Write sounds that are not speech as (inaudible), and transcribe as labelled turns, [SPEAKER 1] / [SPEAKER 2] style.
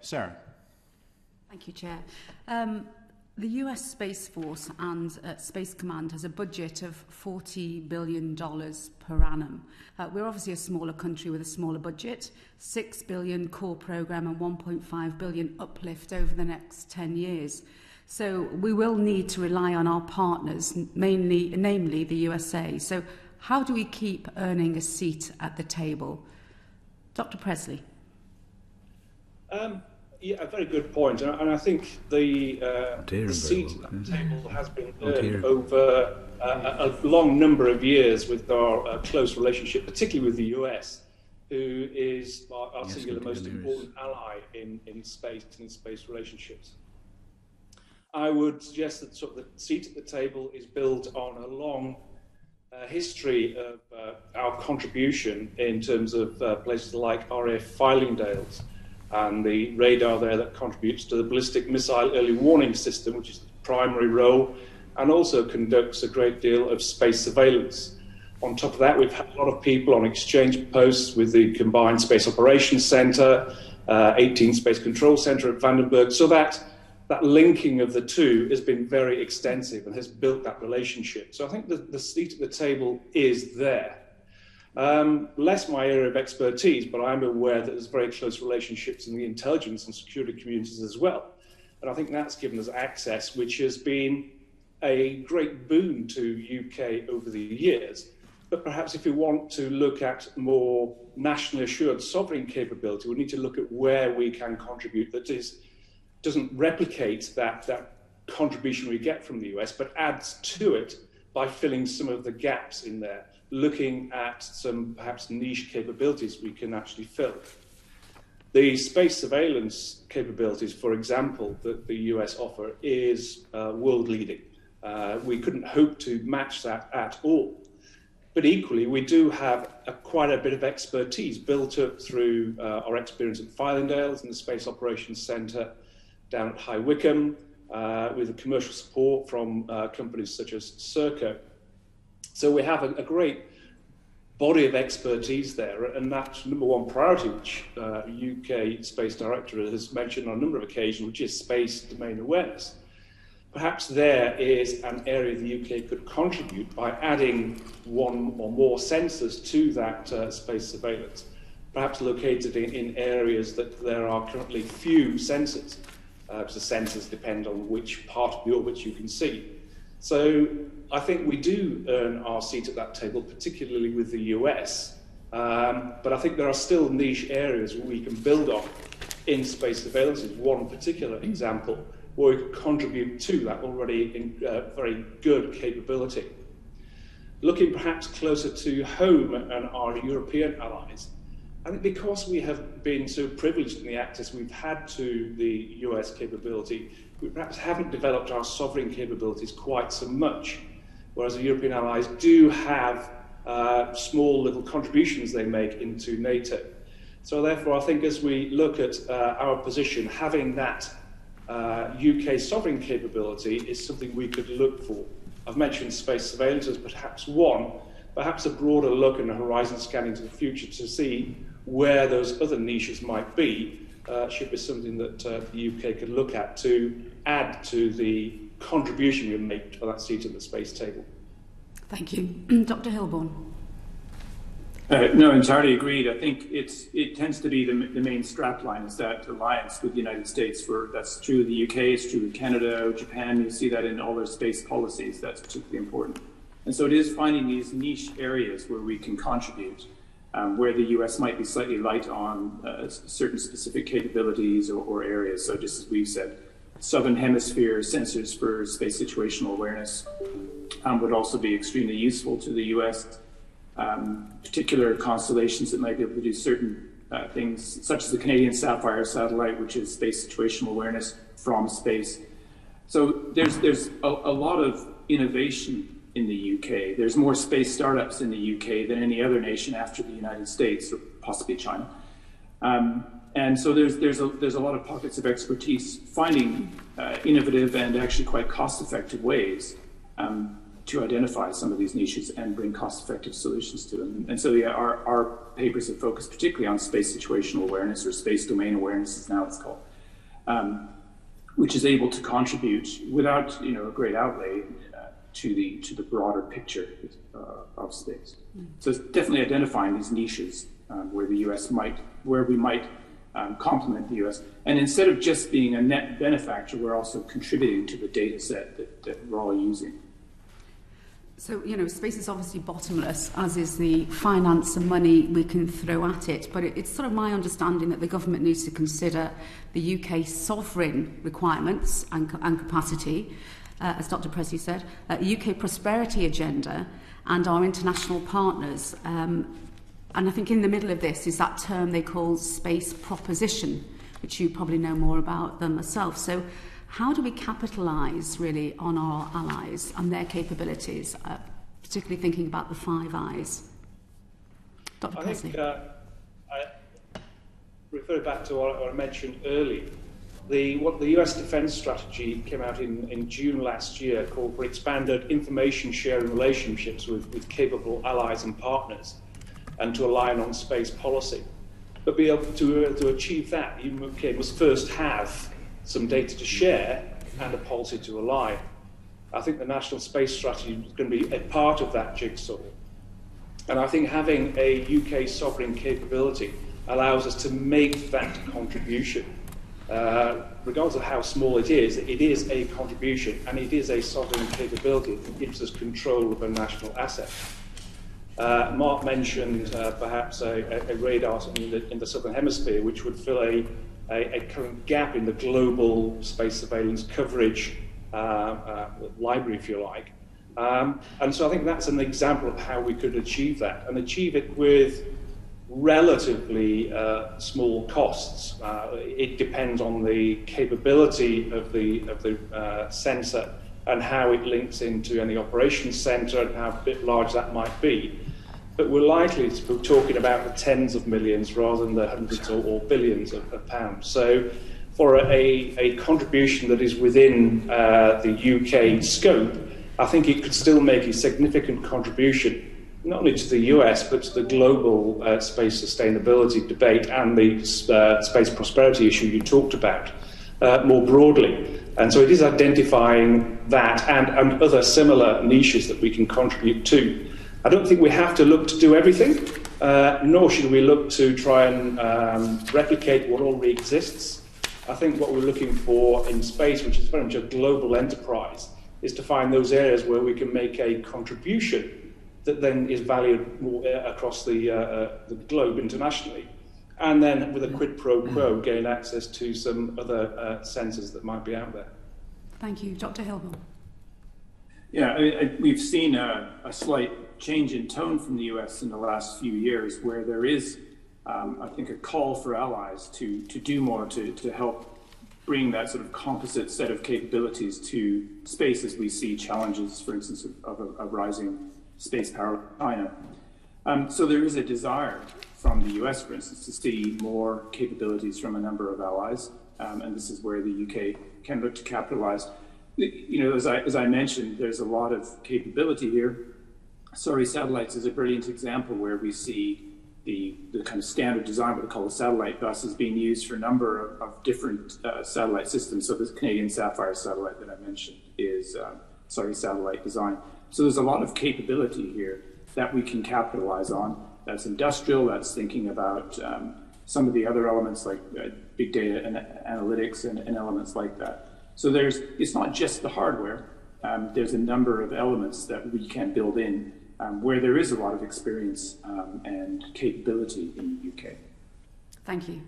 [SPEAKER 1] Sarah.
[SPEAKER 2] Thank you, Chair. Um, the US Space Force and uh, Space Command has a budget of $40 billion per annum. Uh, we're obviously a smaller country with a smaller budget, 6 billion core program and 1.5 billion uplift over the next 10 years. So we will need to rely on our partners, mainly, namely the USA. So how do we keep earning a seat at the table? Dr. Presley.
[SPEAKER 3] Um, yeah, a very good point, and, and I think the, uh, the seat at the table has been earned over uh, a long number of years with our uh, close relationship, particularly with the US, who is our, our yes, singular most important ally in, in space and in space relationships. I would suggest that sort of the seat at the table is built on a long uh, history of uh, our contribution in terms of uh, places like RAF Fylingdales and the radar there that contributes to the ballistic missile early warning system, which is the primary role, and also conducts a great deal of space surveillance. On top of that, we've had a lot of people on exchange posts with the Combined Space Operations Center, uh, 18 Space Control Center at Vandenberg, so that that linking of the two has been very extensive and has built that relationship. So I think the, the seat at the table is there. Um, less my area of expertise, but I'm aware that there's very close relationships in the intelligence and security communities as well. And I think that's given us access, which has been a great boon to UK over the years. But perhaps if we want to look at more nationally assured sovereign capability, we need to look at where we can contribute that is, doesn't replicate that, that contribution we get from the US, but adds to it by filling some of the gaps in there looking at some perhaps niche capabilities we can actually fill. The space surveillance capabilities, for example, that the US offer is uh, world leading. Uh, we couldn't hope to match that at all. But equally, we do have a, quite a bit of expertise built up through uh, our experience at Fylingdales and the Space Operations Centre down at High Wycombe, uh, with commercial support from uh, companies such as Serco. So we have a, a great body of expertise there, and that's number one priority, which uh, UK Space Director has mentioned on a number of occasions, which is space domain awareness. Perhaps there is an area the UK could contribute by adding one or more sensors to that uh, space surveillance, perhaps located in, in, areas that there are currently few sensors, because the sensors depend on which part of the orbit you can see. So I think we do earn our seat at that table, particularly with the US. Um, but I think there are still niche areas where we can build on in space surveillance is one particular example where we could contribute to that already in, uh, very good capability. Looking perhaps closer to home and our European allies, I think because we have been so privileged in the access we've had to the US capability, we perhaps haven't developed our sovereign capabilities quite so much, whereas the European allies do have uh, small little contributions they make into NATO. So therefore, I think as we look at uh, our position, having that uh, UK sovereign capability is something we could look for. I've mentioned space surveillance as perhaps one, perhaps a broader look and a horizon scanning to the future to see where those other niches might be uh, should be something that uh, the UK could look at to add to the contribution we make to that seat at the space table.
[SPEAKER 2] Thank you. (clears throat) Dr. Hilborne.
[SPEAKER 4] Uh, no, entirely agreed. I think it's it tends to be the, the main strapline is that alliance with the United States. For that's true of the UK, it's true of Canada, Japan. You see that in all their space policies. That's particularly important. And so it is finding these niche areas where we can contribute um, where the US might be slightly light on uh, certain specific capabilities or, or, areas. So, just as we've said, Southern Hemisphere sensors for space situational awareness um, would also be extremely useful to the US. Um, particular constellations that might be able to do certain uh, things, such as the Canadian Sapphire satellite, which is space situational awareness from space. So, there's, there's a, a lot of innovation in the UK. There's more space startups in the UK than any other nation after the United States, or possibly China. Um, and so there's, there's, a, there's a lot of pockets of expertise finding uh, innovative and actually quite cost effective ways um, to identify some of these niches and bring cost-effective solutions to them. And so yeah, our, our papers have focused particularly on space situational awareness or space domain awareness as now it's called, um, which is able to contribute without you know a great outlay to the to the broader picture uh, of space. Mm. So it's definitely identifying these niches um, where the U.S. might where we might um, complement the U.S. And instead of just being a net benefactor, we're also contributing to the data set that, that we're all using.
[SPEAKER 2] So, you know, space is obviously bottomless, as is the finance and money we can throw at it. But it, it's sort of my understanding that the government needs to consider the UK sovereign requirements and, and capacity, uh, as Dr. Presley said, uh, UK prosperity agenda, and our international partners. Um, and I think in the middle of this is that term they call space proposition, which you probably know more about than myself. So, how do we capitalise really on our allies and their capabilities, uh, particularly thinking about the Five Eyes? Dr.
[SPEAKER 3] I Presley. think uh, I refer back to what I mentioned earlier. The, what the US defense strategy came out in, in June last year called for expanded information sharing relationships with, with capable allies and partners and to align on space policy. But be able to, uh, to achieve that, you must first have some data to share and a policy to align. I think the national space strategy is going to be a part of that jigsaw. And I think having a UK sovereign capability allows us to make that contribution. Uh, regardless of how small it is, it is a contribution and it is a sovereign capability that gives us control of a national asset. Uh, Mark mentioned uh, perhaps a, a, radar in the, in the, southern hemisphere, which would fill a, a, current gap in the global space surveillance coverage uh, uh, library, if you like. Um, and so I think that's an example of how we could achieve that and achieve it with relatively uh, small costs. Uh, it depends on the capability of the, of the sensor and how it links into any operations center and how bit large that might be but we're likely to be talking about the tens of millions rather than the hundreds or, or billions of, of, pounds. So, for a, a contribution that is within uh, the UK scope, I think it could still make a significant contribution, not only to the US, but to the global uh, space sustainability debate and the uh, space prosperity issue you talked about uh, more broadly. And so it is identifying that and, and other similar niches that we can contribute to. I don't think we have to look to do everything, uh, nor should we look to try and um, replicate what already exists. I think what we're looking for in space, which is very much a global enterprise, is to find those areas where we can make a contribution that then is valued more uh, across the, uh, uh, the globe internationally. And then with a quid pro quo, gain access to some other uh, sensors that might be out there.
[SPEAKER 2] Thank you. Dr. Hilborne.
[SPEAKER 4] Yeah, I, I, we've seen a, a slight change in tone from the US in the last few years, where there is, um, I think, a call for allies to, to do more to, to help bring that sort of composite set of capabilities to space as we see challenges, for instance, of, of a, a, rising space power China. Um, so there is a desire from the US, for instance, to see more capabilities from a number of allies, um, and this is where the UK can look to capitalize. You know, as I, as I mentioned, there's a lot of capability here. Surrey Satellites is a brilliant example where we see the, the kind of standard design, what we call a satellite bus, is being used for a number of, of different uh, satellite systems. So this Canadian Sapphire satellite that I mentioned is uh, Surrey Satellite design. So there's a lot of capability here that we can capitalize on. That's industrial, that's thinking about um, some of the other elements like uh, big data and analytics and, and, elements like that. So there's, it's not just the hardware, um, there's a number of elements that we can build in um, where there is a lot of experience um, and capability in the UK.
[SPEAKER 2] Thank you.